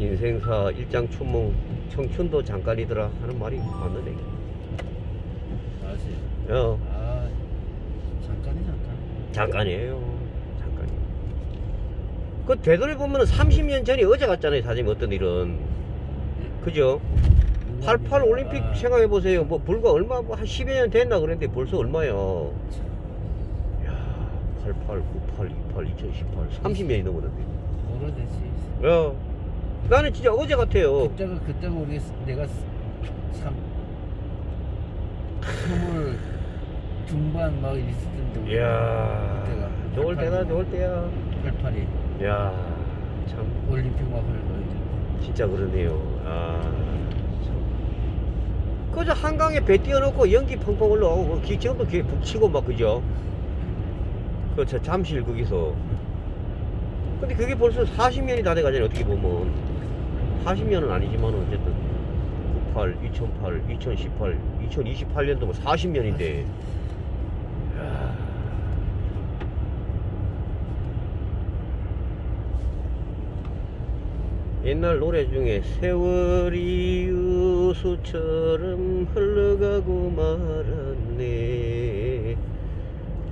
인생사 일장춘몽 청춘도 잠깐이더라 하는 말이 맞는 얘기. 아시. 야, 아 잠깐이 잠깐. 잠깐이에요. 잠깐이에요. 그 되돌아보면 30년 전이 어제 같잖아요. 사실 어떤 일은. 그죠? 88 올림픽 아, 생각해 보세요. 뭐 불과 얼마, 뭐 한 10여 년 됐나 그랬는데 벌써 얼마야. 야, 88, 98, 28, 2018, 30년이 넘었는데. 오래됐지. 야, 나는 진짜 어제 같아요. 그때가 그때가 우리 내가 참 스물 중반 막 있을 텐데. 이야, 그때가 좋을 때다, 좋을 때야. 88이 야, 참, 올림픽 막 하는 진짜 그러네요. 아, 참. 그저 한강에 배 띄워놓고 연기 펑펑 올라오고, 기, 전부 기에 북치고 막, 그죠? 그, 저 잠실 거기서. 근데 그게 벌써 40년이 다 돼가잖아요, 어떻게 보면. 40년은 아니지만, 어쨌든. 98, 2008, 2018, 2028년도면 40년인데. 옛날 노래 중에 세월이 유수처럼 흘러가고 말았네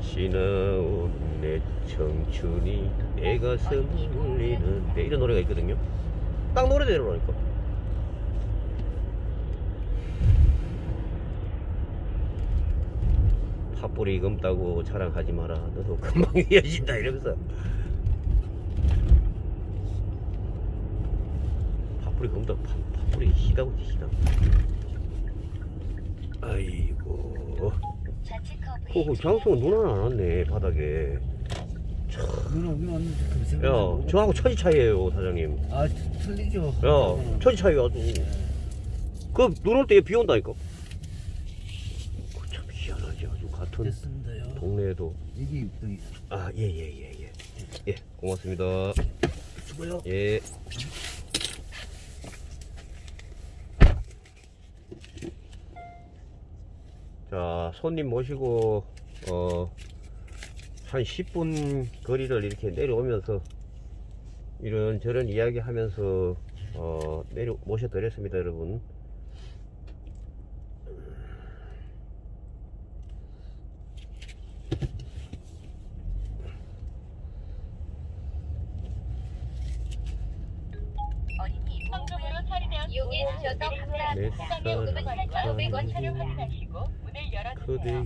지나온 내 청춘이 내 가슴 울리는데. 이런 노래가 있거든요. 딱 노래대로라니까. 팥불이 검다고 자랑하지 마라. 너도 금방 이어진다 이러면서. 팥불이 검다. 팥, 팥불이 시다고 시다. 아이고. 호호 장수가 눈 하나 안 왔네 바닥에. 야 저하고 천지 차이에요 사장님. 아 틀리죠. 야 천지 차이 아주. 그눈올 때 비 온다니까. 그참 희한하지 아주 같은 됐습니다요. 동네에도. 이게 또아예 예 예 예. 예 고맙습니다. 수고요. 예. 자, 손님 모시고, 어, 한 10분 거리를 이렇게 내려오면서, 이런저런 이야기 하면서, 어, 내려, 모셔드렸습니다, 여러분. 현금으로 처리되었습니다. 이용해 주셔서 감사합니다. 내 사랑 4,500원 차를 확인하시고 문을 열어주세요. 그대여,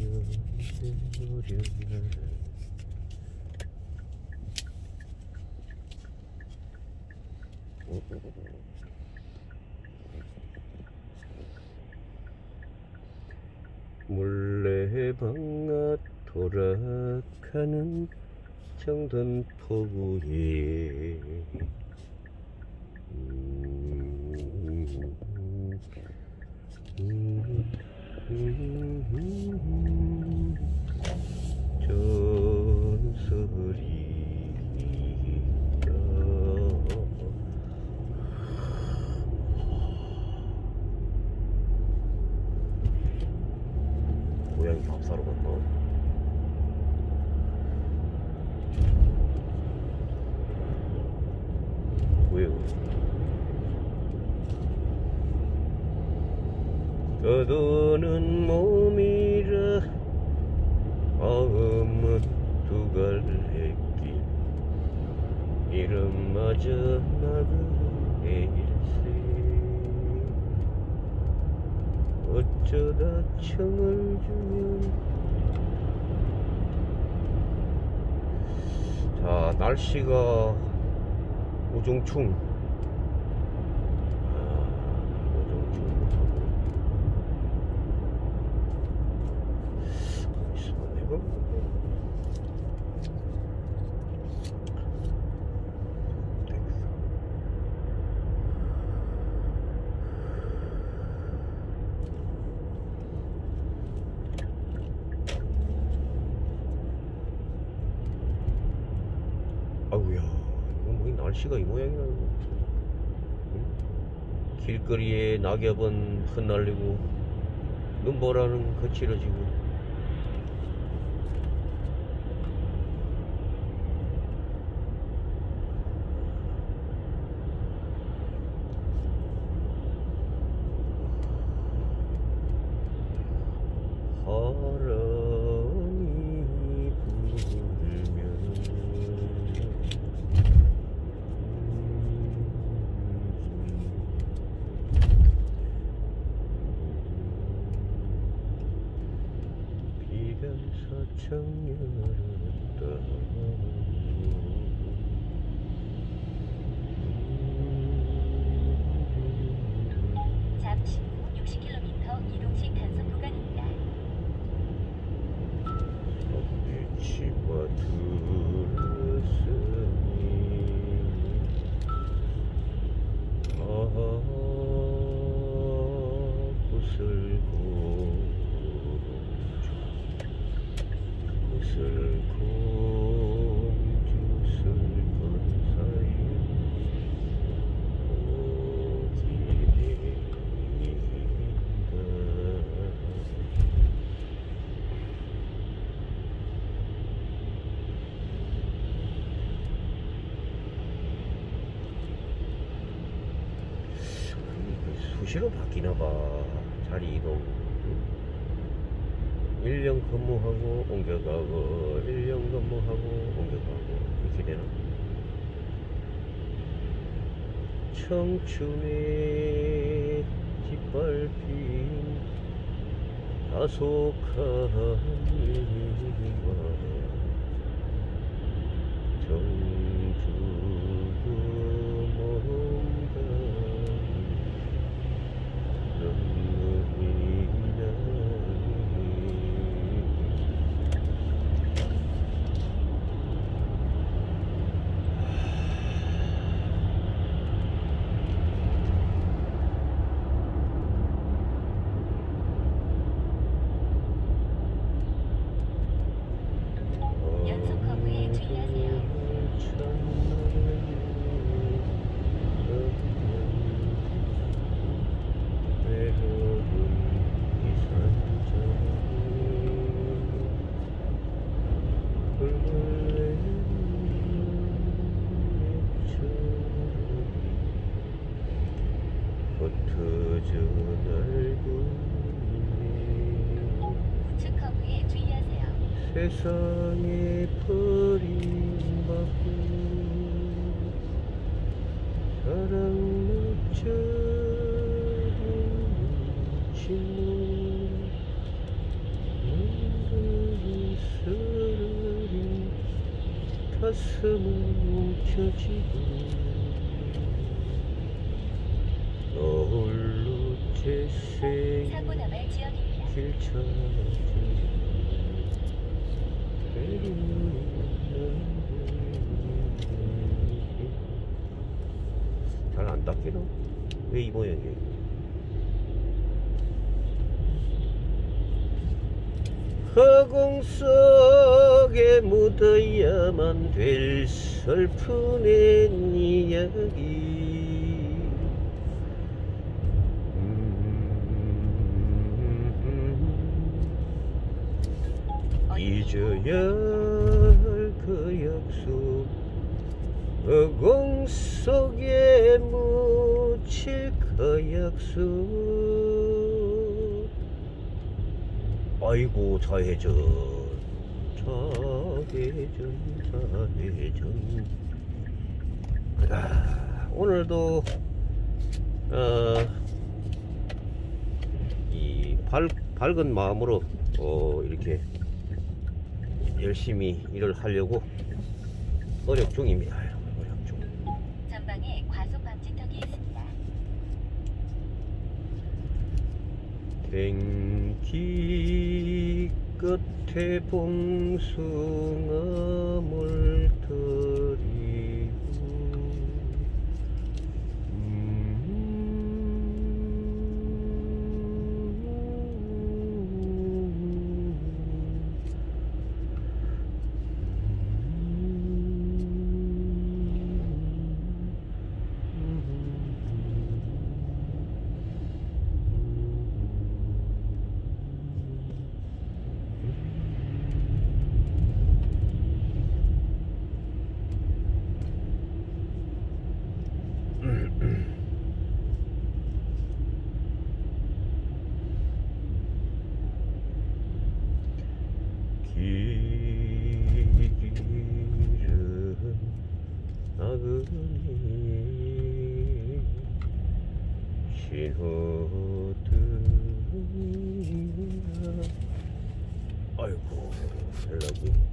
내버려라. 물레방아 돌아가는 정든포구에 고양이 밥 사러 갔나? 왜요? 떠도는 몸이라 마음은 두갈했길 이름마저 나그네일세 어쩌다 청을 주면. 자 날씨가 우중충 아, 우중충하고 있으면 내가 아우야 이거 뭐 이 날씨가 이 모양이라 이거. 응? 길거리에 낙엽은 흩날리고 눈보라는 거칠어지고 잠시 후 60km 이동식 단속 구간입니다. 치마 들었으니 아 구슬고 구슬고 주슬건 사이 어디인가 수시로 바뀌나 봐. 자리 이동. 1년 근무하고 옮겨가고, 1년 근무하고 옮겨가고, 이렇게 되나? 청춘의 짓밟힌 다속한 일과 정주도 뭔가 눈물이 나니 연속 커브에 주의하세요. 있네 우측 커브에 주의하세요. 세상에 버림받고 사랑 묻혀든 침묵 눈물이 서러린 가슴을 뭉쳐지고 재생 사고 나발 지역입니다. 길 찾아 잘안 닦이나? 왜 이 모양이야? 허공 속에 묻어야만 될 슬픈 이야기 할그 약속 허공 속에 묻힐 그 약속 아이고 좌회전. 좌회전 좌회전. 아, 오늘도 어, 이 밝, 밝은 마음으로 어, 이렇게 열심히 일을 하려고 노력 중입니다. 노력 중. 전방에 과속 방지턱이 있습니다. 뱅기 끝에 봉숭아 물들이고 길은 나그네 500m 아이고 헬락이